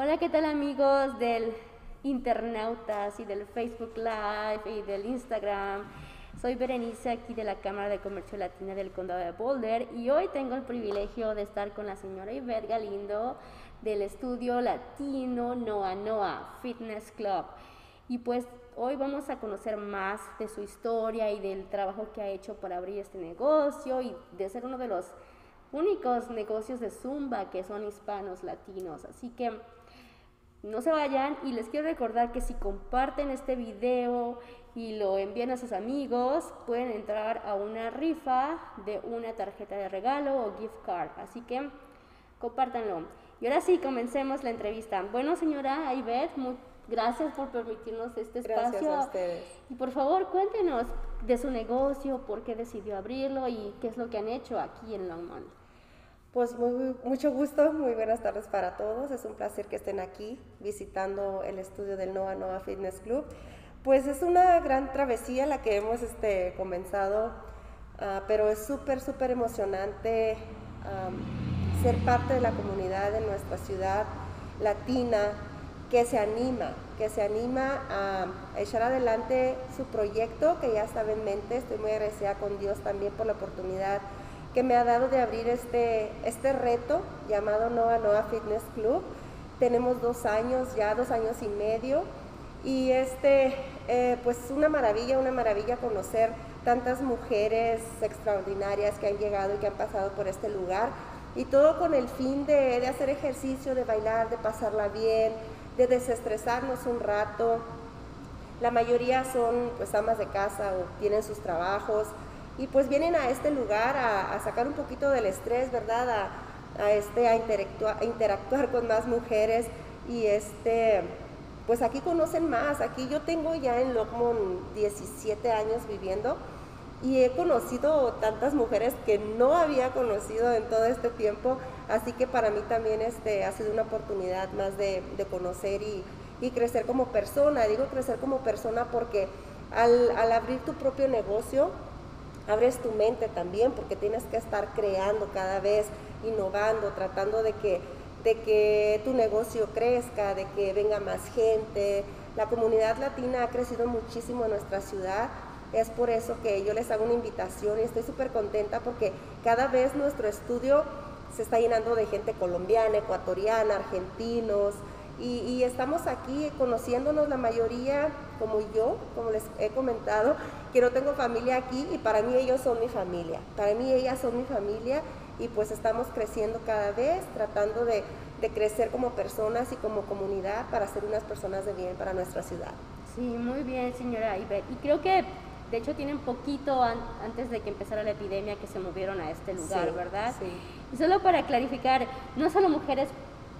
Hola, ¿qué tal amigos del internautas y del Facebook Live y del Instagram? Soy Berenice aquí de la Cámara de Comercio Latina del Condado de Boulder y hoy tengo el privilegio de estar con la señora Ivette Galindo del estudio latino Noa Noa Fitness Club. Y pues hoy vamos a conocer más de su historia y del trabajo que ha hecho para abrir este negocio y de ser uno de los únicos negocios de Zumba que son hispanos latinos. Así que no se vayan y les quiero recordar que si comparten este video y lo envían a sus amigos, pueden entrar a una rifa de una tarjeta de regalo o gift card. Así que compártanlo. Y ahora sí, comencemos la entrevista. Bueno, señora Ivette, gracias por permitirnos este espacio. Gracias a ustedes. Y por favor, cuéntenos de su negocio, por qué decidió abrirlo y qué es lo que han hecho aquí en Longmont. Pues muy, mucho gusto, muy buenas tardes para todos. Es un placer que estén aquí visitando el estudio del Noa Noa Fitness Club. Pues es una gran travesía la que hemos este, comenzado, uh, pero es súper, súper emocionante ser parte de la comunidad de nuestra ciudad latina que se anima, que se anima a, echar adelante su proyecto que ya estaba en mente. Estoy muy agradecida con Dios también por la oportunidad que me ha dado de abrir este, este reto llamado Noa Noa Fitness Club. Tenemos dos años, ya dos años y medio, y este, eh, pues una maravilla, una maravilla conocer tantas mujeres extraordinarias que han llegado y que han pasado por este lugar, y todo con el fin de, de hacer ejercicio, de bailar, de pasarla bien, de desestresarnos un rato. La mayoría son pues amas de casa o tienen sus trabajos, y pues vienen a este lugar a, sacar un poquito del estrés, ¿verdad? A, este, a interactuar, con más mujeres y este, pues aquí conocen más. Aquí yo tengo ya en Lockmont 17 años viviendo y he conocido tantas mujeres que no había conocido en todo este tiempo, así que para mí también este, ha sido una oportunidad más de, conocer y, y, crecer como persona. Digo crecer como persona porque al abrir tu propio negocio, abres tu mente también porque tienes que estar creando cada vez, innovando, tratando de que, de que tu negocio crezca, de que venga más gente. La comunidad latina ha crecido muchísimo en nuestra ciudad. Es por eso que yo les hago una invitación y estoy súper contenta porque cada vez nuestro estudio se está llenando de gente colombiana, ecuatoriana, argentinos, y, estamos aquí conociéndonos la mayoría, como yo, como les he comentado, que no tengo familia aquí y para mí ellos son mi familia, para mí ellas son mi familia y pues estamos creciendo cada vez, tratando de, de crecer como personas y como comunidad para ser unas personas de bien para nuestra ciudad. Sí, muy bien, señora Iber. Y creo que de hecho tienen poquito antes de que empezara la epidemia que se movieron a este lugar, ¿verdad? Sí. Y solo para clarificar, no solo mujeres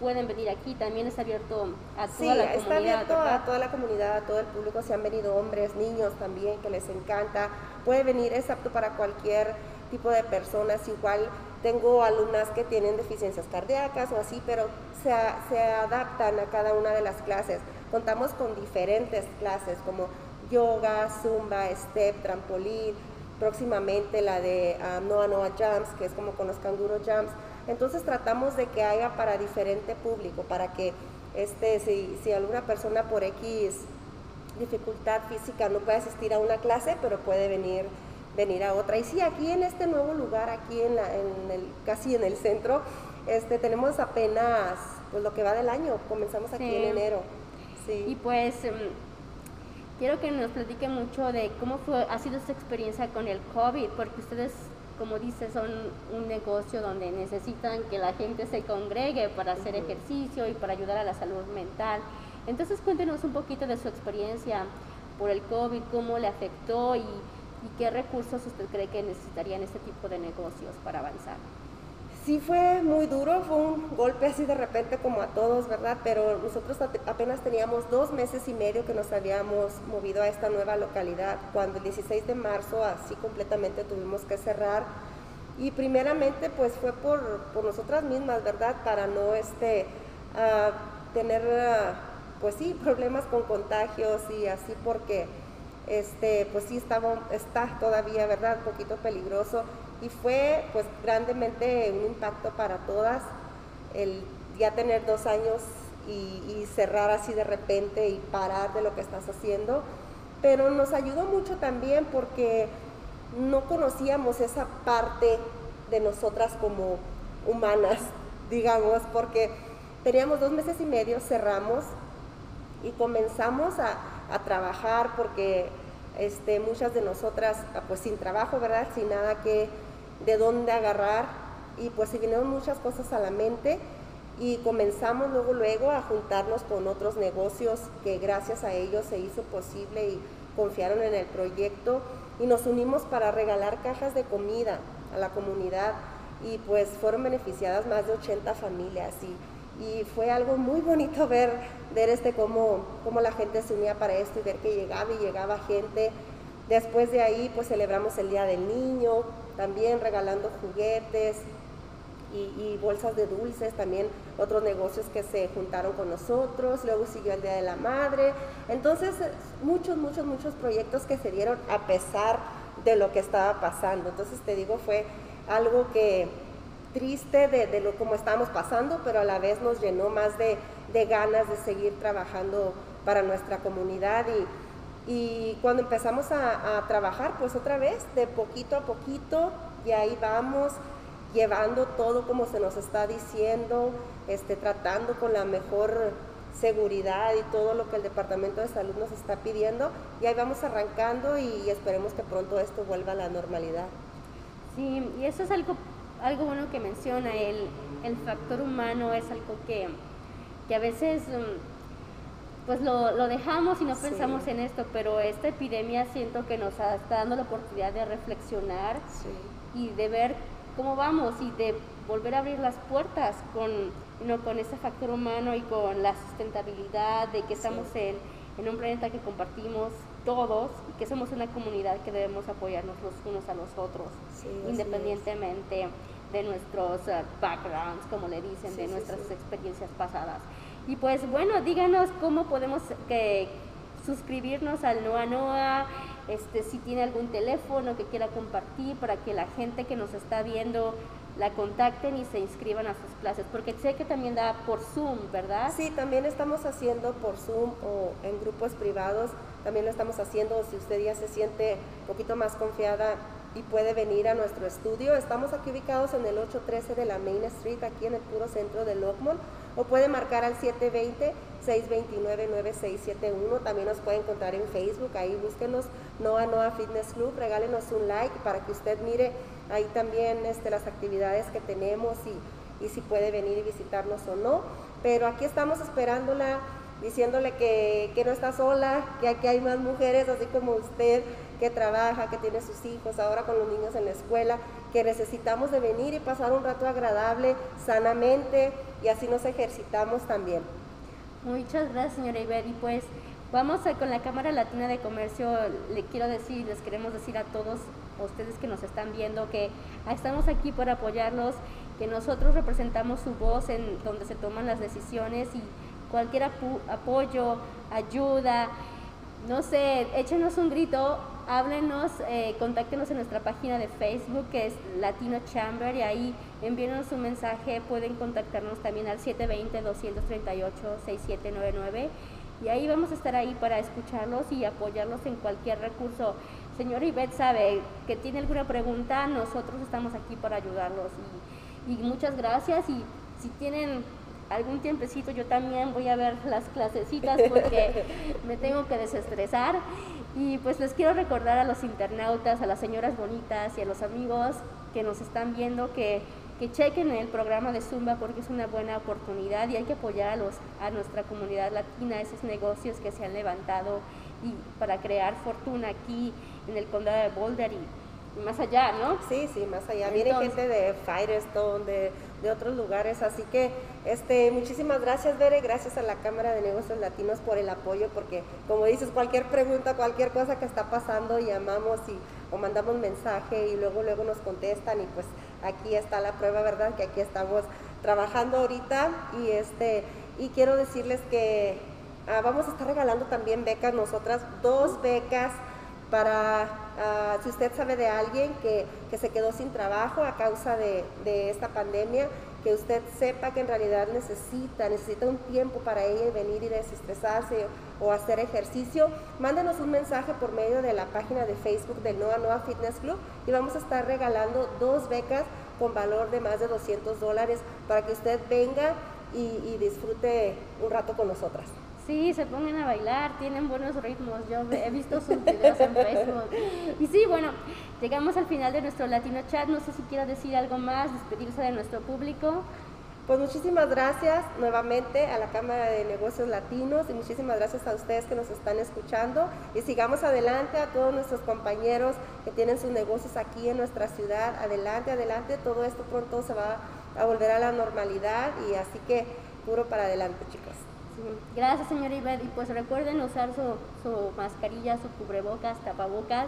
pueden venir aquí, también está abierto a toda la comunidad. está abierto a toda la comunidad, a todo el público, si han venido hombres, niños también, que les encanta, puede venir, es apto para cualquier tipo de personas, igual tengo alumnas que tienen deficiencias cardíacas o así, pero se, se adaptan a cada una de las clases. Contamos con diferentes clases como yoga, zumba, step, trampolín, próximamente la de uh, Noa Noa Jumps, que es como con los canguro jumps, entonces tratamos de que haya para diferente público, para que este, si, si alguna persona por X dificultad física no puede asistir a una clase, pero puede venir, venir a otra. Y sí, aquí en este nuevo lugar, aquí en, en el, casi en el centro, este, tenemos apenas pues, lo que va del año, comenzamos aquí en enero. Sí. Y pues em, quiero que nos platique mucho de cómo fue, ha sido su experiencia con el COVID, porque ustedes como dice, son un negocio donde necesitan que la gente se congregue para hacer ejercicio y para ayudar a la salud mental. Entonces cuéntenos un poquito de su experiencia por el COVID, cómo le afectó y, y qué recursos usted cree que necesitarían este tipo de negocios para avanzar sí fue muy duro, fue un golpe así de repente como a todos, ¿verdad? Pero nosotros apenas teníamos dos meses y medio que nos habíamos movido a esta nueva localidad, cuando el 16 de marzo así completamente tuvimos que cerrar. Y primeramente pues fue por, por nosotras mismas, ¿verdad? Para no este, uh, tener, uh, pues sí, problemas con contagios y así porque este, pues sí estaba, está todavía, ¿verdad? Un poquito peligroso y fue pues grandemente un impacto para todas el ya tener dos años y, cerrar así de repente y parar de lo que estás haciendo, pero nos ayudó mucho también porque no conocíamos esa parte de nosotras como humanas, digamos, porque teníamos dos meses y medio, cerramos y comenzamos a, a trabajar porque este, muchas de nosotras ah, pues sin trabajo, ¿verdad? Sin nada que, de dónde agarrar y pues se vinieron muchas cosas a la mente y comenzamos luego luego a juntarnos con otros negocios que gracias a ellos se hizo posible y confiaron en el proyecto y nos unimos para regalar cajas de comida a la comunidad y pues fueron beneficiadas más de 80 familias y, y fue algo muy bonito ver, ver este cómo, cómo la gente se unía para esto y ver que llegaba y llegaba gente. Después de ahí pues celebramos el Día del Niño, también regalando juguetes, y, bolsas de dulces, también otros negocios que se juntaron con nosotros, luego siguió el Día de la Madre, entonces muchos, muchos, muchos proyectos que se dieron a pesar de lo que estaba pasando, entonces te digo, fue algo que triste de, de lo como estábamos pasando, pero a la vez nos llenó más de, de ganas de seguir trabajando para nuestra comunidad y, y cuando empezamos a, a, trabajar, pues otra vez, de poquito a poquito, y ahí vamos, llevando todo como se nos está diciendo, este, tratando con la mejor seguridad y todo lo que el Departamento de Salud nos está pidiendo. Y ahí vamos arrancando y esperemos que pronto esto vuelva a la normalidad. Sí, y eso es algo, algo bueno que menciona, el, el factor humano es algo que, que a veces mm, pues lo, lo, dejamos y no pensamos en esto, pero esta epidemia siento que nos está dando la oportunidad de reflexionar y de ver cómo vamos y de volver a abrir las puertas con, ¿no? con ese factor humano y con la sustentabilidad, de que estamos en, en, un planeta que compartimos todos y que somos una comunidad que debemos apoyarnos los unos a los otros, independientemente de nuestros uh, backgrounds, como le dicen, de nuestras experiencias pasadas. Y pues bueno, díganos cómo podemos que, suscribirnos al Noa Noa, este, si tiene algún teléfono que quiera compartir para que la gente que nos está viendo la contacten y se inscriban a sus clases, porque sé que también da por Zoom, ¿verdad? Sí, también estamos haciendo por Zoom o en grupos privados, también lo estamos haciendo, si usted ya se siente un poquito más confiada y puede venir a nuestro estudio. Estamos aquí ubicados en el 813 de la Main Street, aquí en el puro centro de Lockmont, o puede marcar al 720-629-9671. También nos puede encontrar en Facebook, ahí búsquenos Noa Noa Fitness Club, regálenos un like para que usted mire ahí también este, las actividades que tenemos y, y si puede venir y visitarnos o no. Pero aquí estamos esperándola diciéndole que, que, no está sola, que aquí hay más mujeres, así como usted, que trabaja, que tiene sus hijos, ahora con los niños en la escuela, que necesitamos de venir y pasar un rato agradable, sanamente, y así nos ejercitamos también. Muchas gracias, señora Iber. Y pues vamos a, con la Cámara Latina de Comercio, le quiero decir, les queremos decir a todos ustedes que nos están viendo que estamos aquí para apoyarlos, que nosotros representamos su voz en donde se toman las decisiones y cualquier apoyo, ayuda, no sé, échenos un grito, háblenos, eh, contáctenos en nuestra página de Facebook que es Latino Chamber y ahí envíenos un mensaje, pueden contactarnos también al 720-238-6799 y ahí vamos a estar ahí para escucharlos y apoyarlos en cualquier recurso. Señor Ivette sabe que tiene alguna pregunta, nosotros estamos aquí para ayudarlos y, y muchas gracias y si tienen algún tiempecito yo también voy a ver las clasecitas porque me tengo que desestresar. Y pues les quiero recordar a los internautas, a las señoras bonitas y a los amigos que nos están viendo que, que chequen el programa de Zumba porque es una buena oportunidad y hay que apoyar a, los, a nuestra comunidad latina, esos negocios que se han levantado y para crear fortuna aquí en el condado de Boulder y más allá, ¿no? Sí, sí, más allá. Viene gente de Firestone, de, de, otros lugares, así que este, muchísimas gracias, Bere, gracias a la Cámara de Negocios Latinos por el apoyo, porque como dices, cualquier pregunta, cualquier cosa que está pasando, llamamos y, o mandamos mensaje y luego, luego nos contestan y pues aquí está la prueba, ¿verdad? Que aquí estamos trabajando ahorita y este, y quiero decirles que ah, vamos a estar regalando también becas, nosotras dos becas para ah, si usted sabe de alguien que, que, se quedó sin trabajo a causa de, de, esta pandemia que usted sepa que en realidad necesita, necesita un tiempo para ella venir y desestresarse o, hacer ejercicio, mándenos un mensaje por medio de la página de Facebook del Noa Noa Fitness Club y vamos a estar regalando dos becas con valor de más de 200 dólares para que usted venga y disfrute un rato con nosotras. Sí, se pongan a bailar, tienen buenos ritmos. Yo he visto sus videos en Facebook. Y sí, bueno, llegamos al final de nuestro Latino Chat. No sé si quiero decir algo más, despedirse de nuestro público. Pues muchísimas gracias nuevamente a la Cámara de Negocios Latinos y muchísimas gracias a ustedes que nos están escuchando y sigamos adelante a todos nuestros compañeros que tienen sus negocios aquí en nuestra ciudad. Adelante, adelante, todo esto pronto se va a volver a la normalidad y así que puro para adelante chicos. Gracias, señora Ivette. Y pues recuerden usar su, mascarilla, su cubrebocas, tapabocas,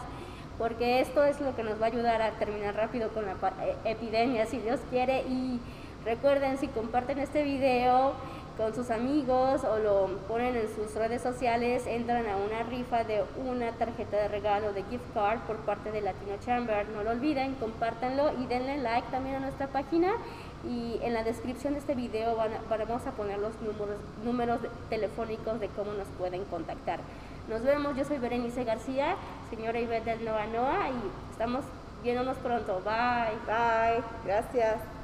porque esto es lo que nos va a ayudar a terminar rápido con la eh, epidemia, si Dios quiere. Y recuerden, si comparten este video con sus amigos o lo ponen en sus redes sociales, entran a una rifa de una tarjeta de regalo de gift card por parte de Latino Chamber. No lo olviden, compártanlo y denle like también a nuestra página y en la descripción de este video van vamos a poner los números, números telefónicos de cómo nos pueden contactar. Nos vemos, yo soy Berenice García, señora Ivette del Noa Noa y estamos viéndonos pronto. Bye. Bye. Gracias.